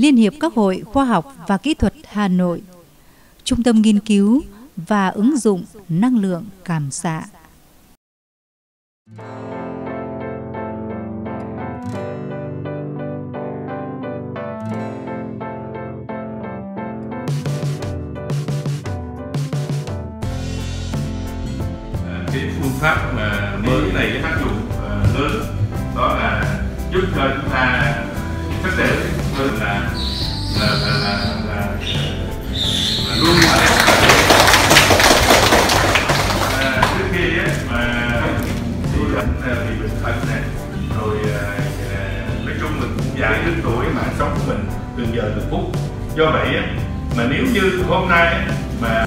Liên hiệp các hội khoa học và kỹ thuật Hà Nội, Trung tâm nghiên cứu và ứng dụng năng lượng cảm xạ. cái phương pháp mà mới này cái tác dụng ờ, lớn đó là giúp cho chúng ta ờ, chắc để hơn là là là là, là, là luôn ở đây à, trước khi á, mà tôi bệnh bị bệnh thận này rồi à, à, nói chung mình cũng dài đến tuổi mà sống của mình từng giờ từng phút. Do vậy á, mà nếu như hôm nay ấy, mà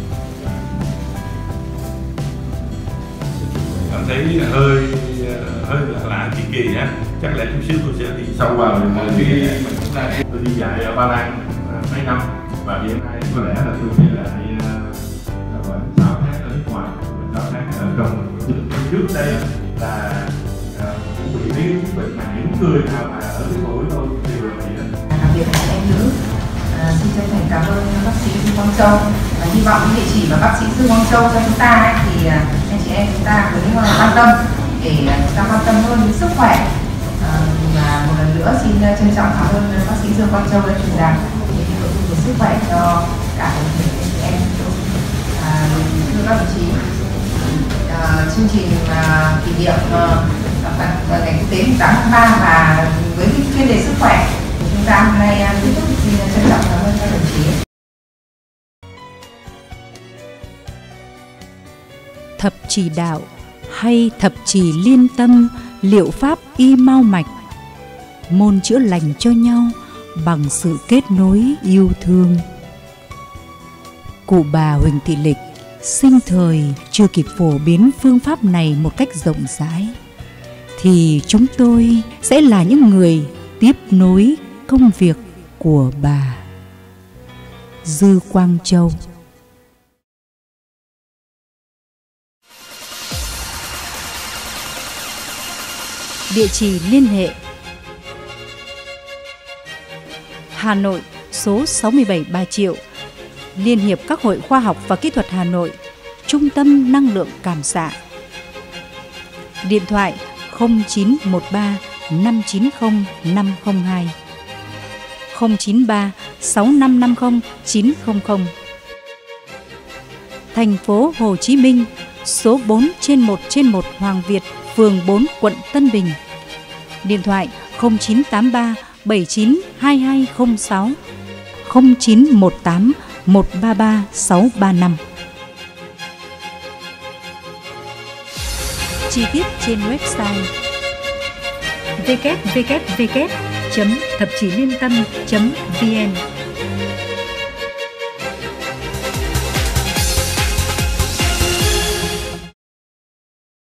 cảm thấy hơi à, hơi lạ lạ kỳ kỳ á chắc lẽ chút xíu tôi sẽ đi sâu vào mọi khi mình chúng ta tôi đi dạy ở Ba Lan à, mấy năm. Và hiện nay có lẽ là tôi đi lại à, sáu tháng ở nước ngoài sáu tháng ở trong trước đây là à, cũng bị biến bệnh mà những người nào mà ở cái tuổi tôi đều là bị đó. đặc biệt là em nữ. À, xin chân thành cảm ơn bác sĩ Dương Quang Châu. Và hy vọng những địa chỉ mà bác sĩ Dương Quang Châu cho chúng ta ấy, thì anh chị em chúng ta cũng quan tâm để chúng ta quan tâm hơn đến sức khỏe lần nữa xin ờ, trân trọng cảm ơn ờ, bác sĩ Dương Quang Châu đã truyền đạt những nội dung về sức khỏe cho cả toàn thể em à, thưa các đồng chí à, chương trình à, kỷ niệm à, ngày quốc tế 8 tháng 3 và với cái chuyên đề sức khỏe của chúng ta hôm nay kết thúc xin trân trọng cảm ơn các đồng chí. Thập chỉ đạo hay thập chỉ liên tâm liệu pháp y mau mạch môn chữa lành cho nhau bằng sự kết nối yêu thương. Cụ bà huỳnh thị lịch sinh thời chưa kịp phổ biến phương pháp này một cách rộng rãi, thì chúng tôi sẽ là những người tiếp nối công việc của bà. Dư quang châu. Địa chỉ liên hệ Hà Nội, số 67.3 Triệu Liên hiệp các hội khoa học và kỹ thuật Hà Nội, Trung tâm năng lượng cảm xạ Điện thoại 0913 590 502 093 6550 900 Thành phố Hồ Chí Minh, số 4 trên 1 trên 1 Hoàng Việt, phường 4 quận Tân Bình. Điện thoại 0983 792206 0918 133 635. Chi tiết trên website www.thậpchíliêntâm.vn